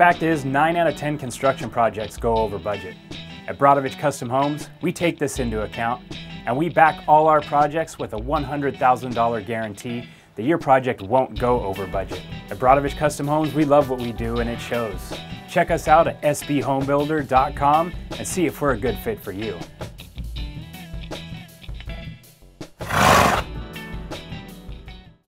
fact is, 9 out of 10 construction projects go over budget. At Brautovich Custom Homes, we take this into account and we back all our projects with a $100,000 guarantee that your project won't go over budget. At Brautovich Custom Homes, we love what we do and it shows. Check us out at sbhomebuilder.com and see if we're a good fit for you.